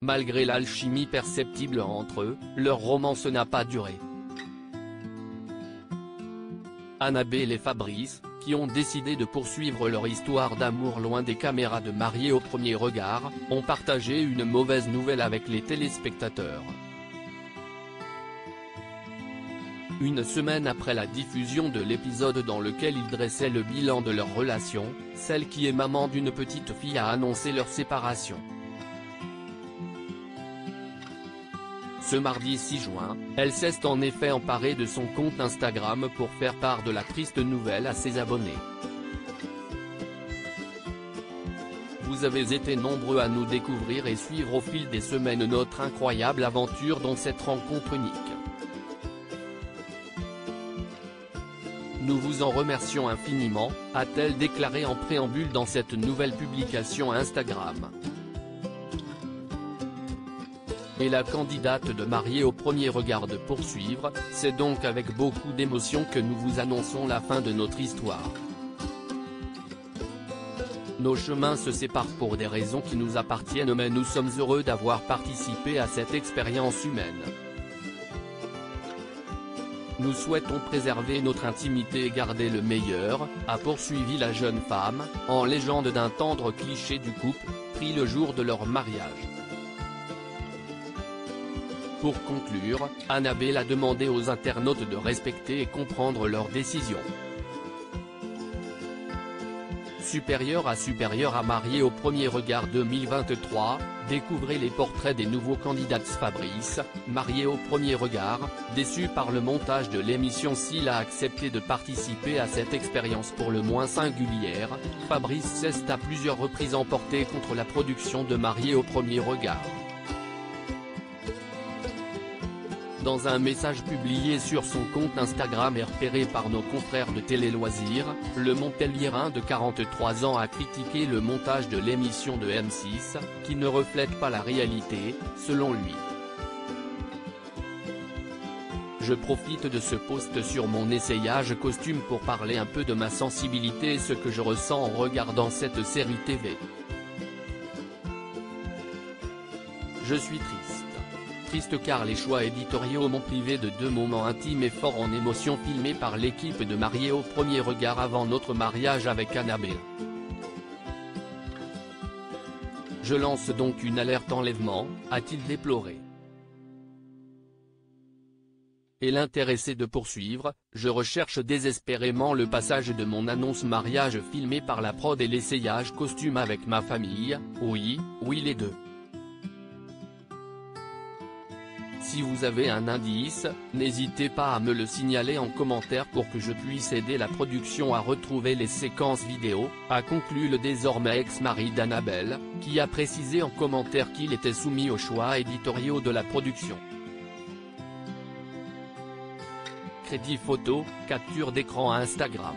malgré l'alchimie perceptible entre eux, leur romance n'a pas duré. Annabelle et Fabrice, qui ont décidé de poursuivre leur histoire d'amour loin des caméras de mariés au premier regard, ont partagé une mauvaise nouvelle avec les téléspectateurs. Une semaine après la diffusion de l'épisode dans lequel ils dressaient le bilan de leur relation, celle qui est maman d'une petite fille a annoncé leur séparation. Ce mardi 6 juin, elle s'est en effet emparée de son compte Instagram pour faire part de la triste nouvelle à ses abonnés. Vous avez été nombreux à nous découvrir et suivre au fil des semaines notre incroyable aventure dans cette rencontre unique. Nous vous en remercions infiniment, a-t-elle déclaré en préambule dans cette nouvelle publication Instagram et la candidate de mariée au premier regard de poursuivre, c'est donc avec beaucoup d'émotion que nous vous annonçons la fin de notre histoire. Nos chemins se séparent pour des raisons qui nous appartiennent mais nous sommes heureux d'avoir participé à cette expérience humaine. Nous souhaitons préserver notre intimité et garder le meilleur, a poursuivi la jeune femme, en légende d'un tendre cliché du couple, pris le jour de leur mariage. Pour conclure, Annabelle a demandé aux internautes de respecter et comprendre leurs décisions. Supérieur à supérieur à marié au premier regard 2023, découvrez les portraits des nouveaux candidats Fabrice, marié au premier regard, déçu par le montage de l'émission s'il a accepté de participer à cette expérience pour le moins singulière, Fabrice s'est à plusieurs reprises emporté contre la production de Marié au premier regard. Dans un message publié sur son compte Instagram et repéré par nos confrères de Télé Loisirs, le Montpelliérain de 43 ans a critiqué le montage de l'émission de M6, qui ne reflète pas la réalité, selon lui. Je profite de ce post sur mon essayage costume pour parler un peu de ma sensibilité et ce que je ressens en regardant cette série TV. Je suis triste triste car les choix éditoriaux m'ont privé de deux moments intimes et forts en émotion filmés par l'équipe de mariés au premier regard avant notre mariage avec Annabelle. Je lance donc une alerte enlèvement, a-t-il déploré. Et l'intéressé de poursuivre, je recherche désespérément le passage de mon annonce mariage filmé par la prod et l'essayage costume avec ma famille, oui, oui les deux. Si vous avez un indice, n'hésitez pas à me le signaler en commentaire pour que je puisse aider la production à retrouver les séquences vidéo, a conclu le désormais ex-mari d'Annabelle, qui a précisé en commentaire qu'il était soumis aux choix éditoriaux de la production. Crédit photo, capture d'écran Instagram.